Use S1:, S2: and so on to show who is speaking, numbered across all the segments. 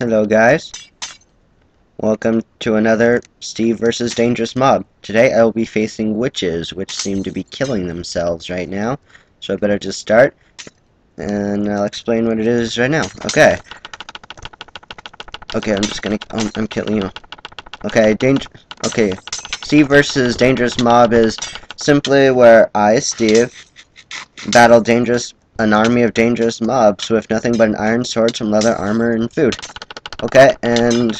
S1: Hello guys. Welcome to another Steve versus Dangerous Mob. Today I will be facing witches, which seem to be killing themselves right now. So I better just start, and I'll explain what it is right now. Okay. Okay, I'm just gonna, I'm, I'm killing you. Okay, danger, okay. Steve versus Dangerous Mob is simply where I, Steve, battle dangerous, an army of dangerous mobs with nothing but an iron sword, some leather armor, and food. Okay, and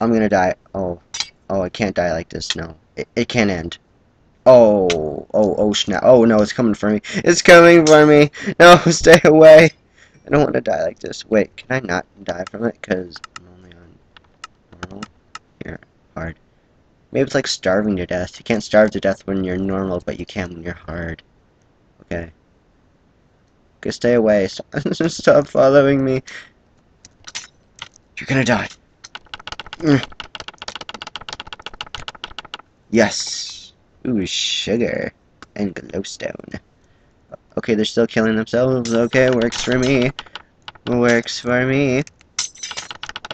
S1: I'm gonna die. Oh, oh, I can't die like this. No, it, it can't end. Oh, oh, oh, snap. Oh, no, it's coming for me. It's coming for me. No, stay away. I don't want to die like this. Wait, can I not die from it? Because I'm only on normal. Here, hard. Maybe it's like starving to death. You can't starve to death when you're normal, but you can when you're hard. Okay. Okay, stay away. Stop, Stop following me. You're gonna die. Yes. Ooh, sugar. And glowstone. Okay, they're still killing themselves. Okay, works for me. Works for me.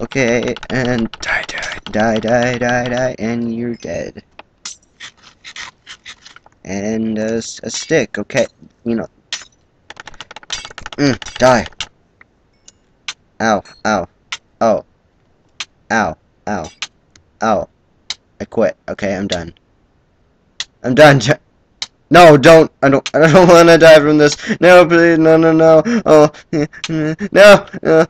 S1: Okay, and die, die, die, die, die, die, and you're dead. And a, a stick. Okay, you know. Mm, die. Ow, ow. Oh. Ow. Ow. Ow. I quit. Okay, I'm done. I'm done. No, don't. I don't. I don't want to die from this. No, please. No, no, no. Oh, no. no.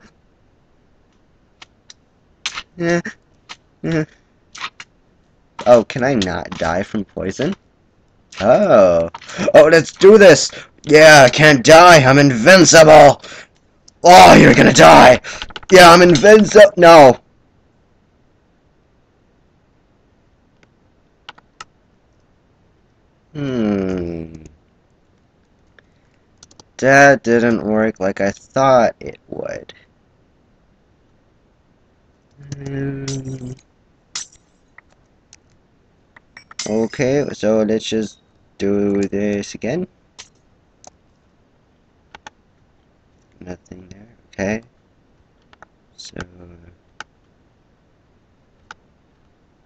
S1: Oh, can I not die from poison? Oh. Oh, let's do this. Yeah, I can't die. I'm invincible. Oh, you're gonna die. Yeah, I'm invincible. No. Hmm. That didn't work like I thought it would. Hmm. Okay, so let's just do this again. Nothing there. Okay. So,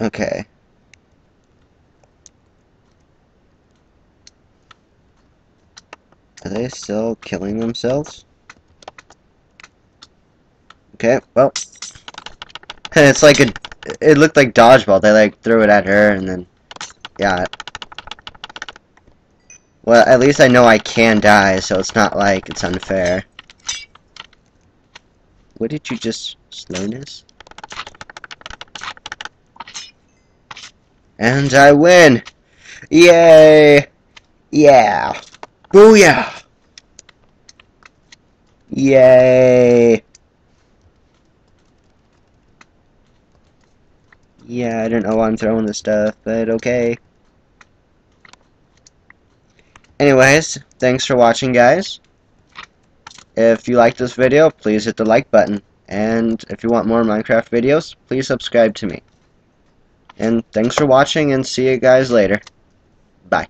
S1: okay. Are they still killing themselves? Okay, well. it's like a, it looked like dodgeball. They like threw it at her and then, yeah. Well, at least I know I can die, so it's not like it's unfair. What did you just... slowness? And I win! Yay! Yeah! Booyah! Yay! Yeah, I don't know why I'm throwing this stuff, but okay. Anyways, thanks for watching, guys. If you like this video, please hit the like button. And if you want more Minecraft videos, please subscribe to me. And thanks for watching, and see you guys later. Bye.